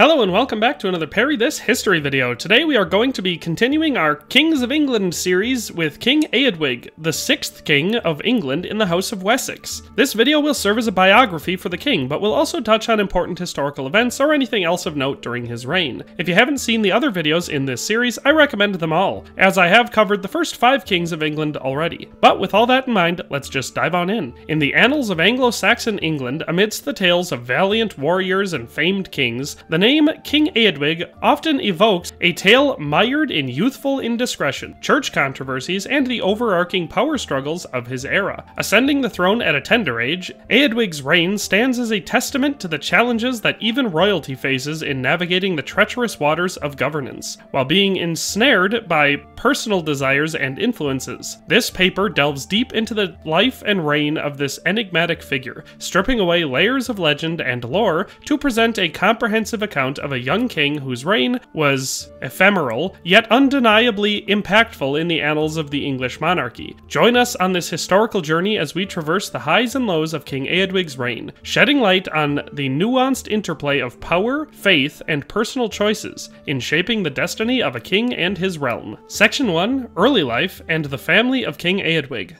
Hello and welcome back to another Parry This History video. Today we are going to be continuing our Kings of England series with King Eadwig, the sixth king of England in the House of Wessex. This video will serve as a biography for the king, but will also touch on important historical events or anything else of note during his reign. If you haven't seen the other videos in this series, I recommend them all, as I have covered the first five kings of England already. But with all that in mind, let's just dive on in. In the annals of Anglo-Saxon England, amidst the tales of valiant warriors and famed kings, the name King Eadwig often evokes a tale mired in youthful indiscretion, church controversies, and the overarching power struggles of his era. Ascending the throne at a tender age, Eadwig's reign stands as a testament to the challenges that even royalty faces in navigating the treacherous waters of governance, while being ensnared by personal desires and influences. This paper delves deep into the life and reign of this enigmatic figure, stripping away layers of legend and lore to present a comprehensive account of a young king whose reign was ephemeral, yet undeniably impactful in the annals of the English monarchy. Join us on this historical journey as we traverse the highs and lows of King Eadwig's reign, shedding light on the nuanced interplay of power, faith, and personal choices in shaping the destiny of a king and his realm. Section 1 Early Life and the Family of King Eadwig.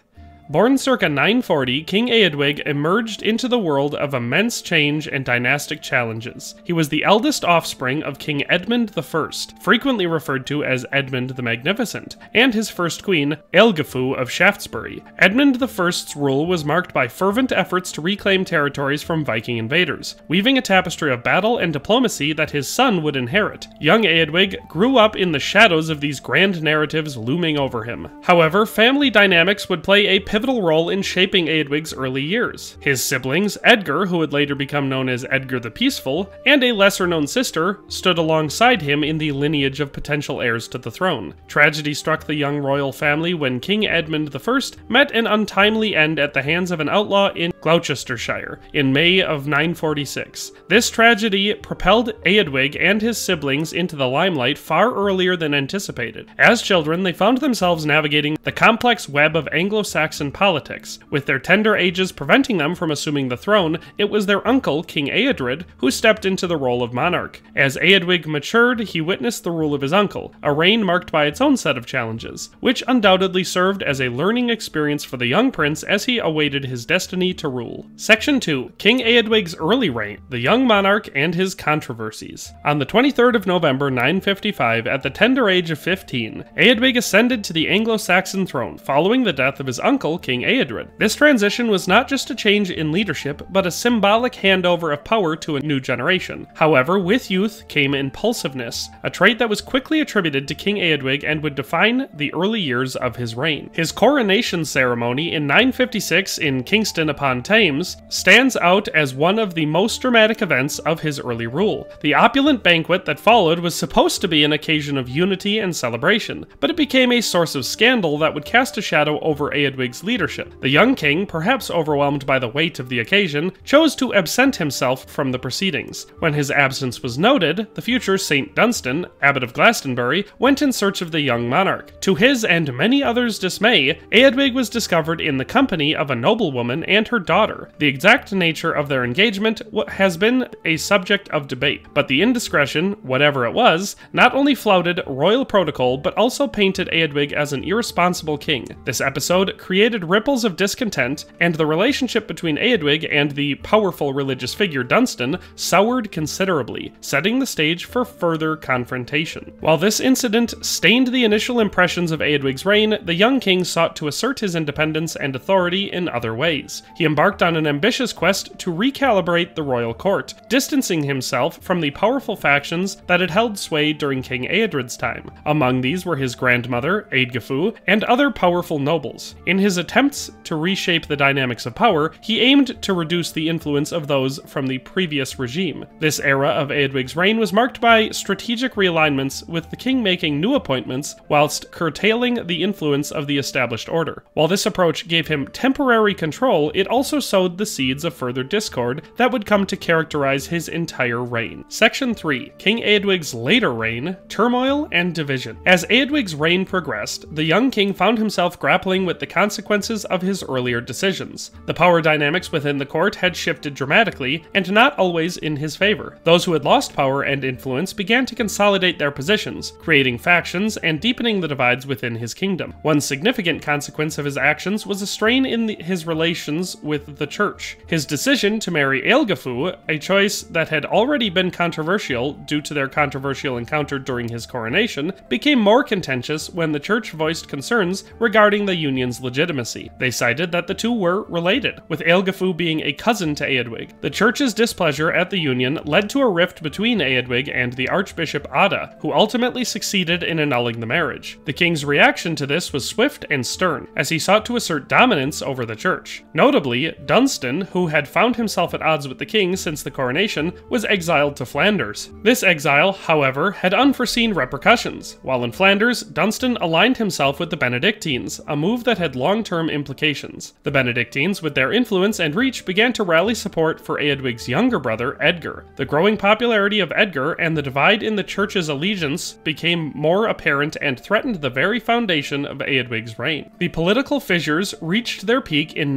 Born circa 940, King Eadwig emerged into the world of immense change and dynastic challenges. He was the eldest offspring of King Edmund I, frequently referred to as Edmund the Magnificent, and his first queen, Ealhgefu of Shaftesbury. Edmund I's rule was marked by fervent efforts to reclaim territories from Viking invaders, weaving a tapestry of battle and diplomacy that his son would inherit. Young Eadwig grew up in the shadows of these grand narratives looming over him. However, family dynamics would play a pivotal pivotal role in shaping Eadwig's early years. His siblings, Edgar, who would later become known as Edgar the Peaceful, and a lesser known sister, stood alongside him in the lineage of potential heirs to the throne. Tragedy struck the young royal family when King Edmund I met an untimely end at the hands of an outlaw in Gloucestershire in May of 946. This tragedy propelled Eadwig and his siblings into the limelight far earlier than anticipated. As children, they found themselves navigating the complex web of Anglo Saxon politics. With their tender ages preventing them from assuming the throne, it was their uncle, King Eadred, who stepped into the role of monarch. As Eadwig matured, he witnessed the rule of his uncle, a reign marked by its own set of challenges, which undoubtedly served as a learning experience for the young prince as he awaited his destiny to rule. Section 2 King Eadwig's Early Reign, the Young Monarch and His Controversies. On the 23rd of November 955, at the tender age of 15, Eadwig ascended to the Anglo Saxon throne following the death of his uncle, King Eadred. This transition was not just a change in leadership, but a symbolic handover of power to a new generation. However, with youth came impulsiveness, a trait that was quickly attributed to King Eadwig and would define the early years of his reign. His coronation ceremony in 956 in Kingston upon Thames stands out as one of the most dramatic events of his early rule. The opulent banquet that followed was supposed to be an occasion of unity and celebration, but it became a source of scandal that would cast a shadow over Eadwig's leadership. The young king, perhaps overwhelmed by the weight of the occasion, chose to absent himself from the proceedings. When his absence was noted, the future St. Dunstan, abbot of Glastonbury, went in search of the young monarch. To his and many others' dismay, Eadwig was discovered in the company of a noblewoman and her daughter. The exact nature of their engagement has been a subject of debate, but the indiscretion, whatever it was, not only flouted royal protocol but also painted Eadwig as an irresponsible king. This episode created ripples of discontent, and the relationship between Eadwig and the powerful religious figure Dunstan soured considerably, setting the stage for further confrontation. While this incident stained the initial impressions of Eadwig's reign, the young king sought to assert his independence and authority in other ways. He embarked on an ambitious quest to recalibrate the royal court, distancing himself from the powerful factions that had held sway during King Eadred's time. Among these were his grandmother, Eadgifu, and other powerful nobles. In his attempts to reshape the dynamics of power, he aimed to reduce the influence of those from the previous regime. This era of Eadwig's reign was marked by strategic realignments, with the king making new appointments whilst curtailing the influence of the established order. While this approach gave him temporary control, it also also sowed the seeds of further discord that would come to characterize his entire reign. Section 3 King Eadwig's later reign, turmoil and division. As Eadwig's reign progressed, the young king found himself grappling with the consequences of his earlier decisions. The power dynamics within the court had shifted dramatically, and not always in his favor. Those who had lost power and influence began to consolidate their positions, creating factions and deepening the divides within his kingdom. One significant consequence of his actions was a strain in the, his relations with the church. His decision to marry Ealgafu, a choice that had already been controversial due to their controversial encounter during his coronation, became more contentious when the church voiced concerns regarding the union's legitimacy. They cited that the two were related, with Ealgafu being a cousin to Eadwig. The church's displeasure at the union led to a rift between Eadwig and the Archbishop Oda, who ultimately succeeded in annulling the marriage. The king's reaction to this was swift and stern, as he sought to assert dominance over the church. Notably, Dunstan, who had found himself at odds with the king since the coronation, was exiled to Flanders. This exile, however, had unforeseen repercussions. While in Flanders, Dunstan aligned himself with the Benedictines, a move that had long-term implications. The Benedictines, with their influence and reach, began to rally support for Eadwig's younger brother, Edgar. The growing popularity of Edgar and the divide in the church's allegiance became more apparent and threatened the very foundation of Eadwig's reign. The political fissures reached their peak in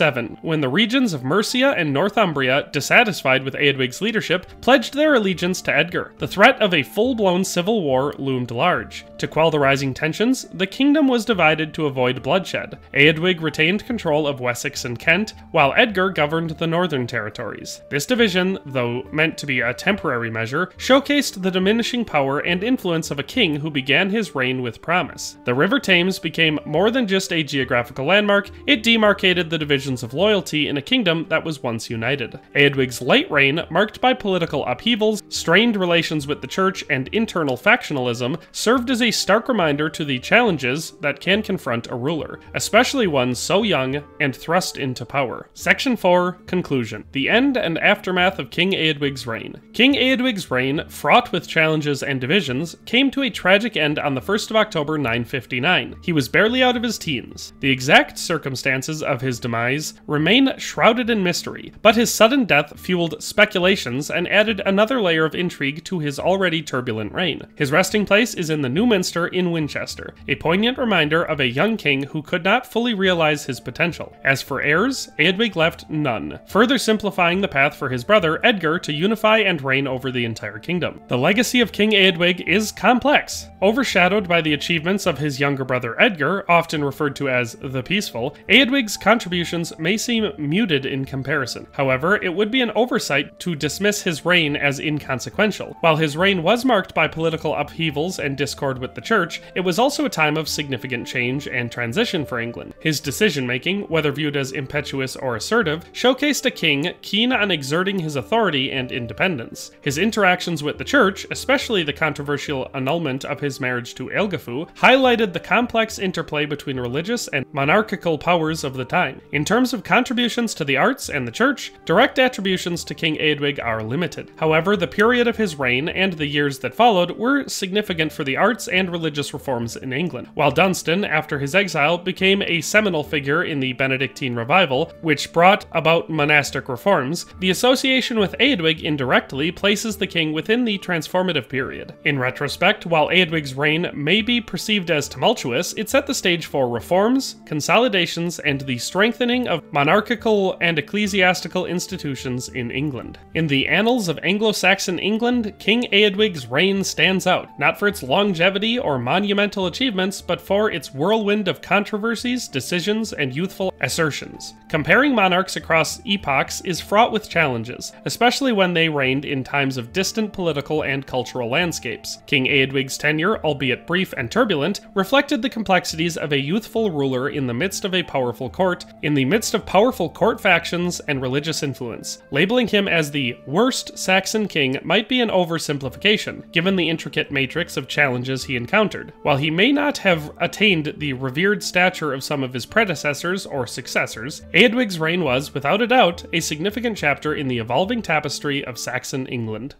957, when the regions of Mercia and Northumbria, dissatisfied with Eadwig's leadership, pledged their allegiance to Edgar. The threat of a full-blown civil war loomed large. To quell the rising tensions, the kingdom was divided to avoid bloodshed. Eadwig retained control of Wessex and Kent, while Edgar governed the northern territories. This division, though meant to be a temporary measure, showcased the diminishing power and influence of a king who began his reign with promise. The River Thames became more than just a geographical landmark, it demarcated the divisions of loyalty in a kingdom that was once united. Eadwig's late reign, marked by political upheavals, strained relations with the church, and internal factionalism, served as a stark reminder to the challenges that can confront a ruler, especially one so young and thrust into power. Section 4 Conclusion The End and Aftermath of King Eadwig's Reign. King Eadwig's reign, fraught with challenges and divisions, came to a tragic end on the 1st of October 959. He was barely out of his teens. The exact circumstances of his demise remain shrouded in mystery, but his sudden death fueled speculations and added another layer of intrigue to his already turbulent reign. His resting place is in the New Minster in Winchester, a poignant reminder of a young king who could not fully realize his potential. As for heirs, Eadwig left none, further simplifying the path for his brother Edgar to unify and reign over the entire kingdom. The legacy of King Eadwig is complex. Overshadowed by the achievements of his younger brother Edgar, often referred to as the Peaceful, Eadwig's contributions may seem muted in comparison. However, it would be an oversight to dismiss his reign as inconsequential. While his reign was marked by political upheavals and discord with the church, it was also a time of significant change and transition for England. His decision making, whether viewed as impetuous or assertive, showcased a king keen on exerting his authority and independence. His interactions with the church, especially the controversial annulment of his marriage to Ealgafu, highlighted the complex interplay between religious and monarchical powers of the time. In terms of contributions to the arts and the church, direct attributions to King Eadwig are limited. However, the period of his reign and the years that followed were significant for the arts and religious reforms in England, while Dunstan, after his exile, became a seminal figure in the Benedictine revival, which brought about monastic reforms, the association with Eadwig indirectly places the king within the transformative period. In retrospect, while Eadwig's reign may be perceived as tumultuous, it set the stage for reforms, consolidations, and the strengthening of monarchical and ecclesiastical institutions in England. In the annals of Anglo-Saxon England, King Eadwig's reign stands out, not for its longevity or monumental achievements, but for its whirlwind of controversies, decisions, and youthful assertions. Comparing monarchs across epochs is fraught with challenges, especially when they reigned in times of distant political and cultural landscapes. King Eadwig's tenure, albeit brief and turbulent, reflected the complexities of a youthful ruler in the midst of a powerful court, in the midst of powerful court factions and religious influence. Labeling him as the worst Saxon king might be an oversimplification, given the intricate matrix of challenges he encountered. While he may not have attained the revered stature of some of his predecessors or successors, Eadwig's reign was, without a doubt, a significant chapter in the evolving tapestry of Saxon England.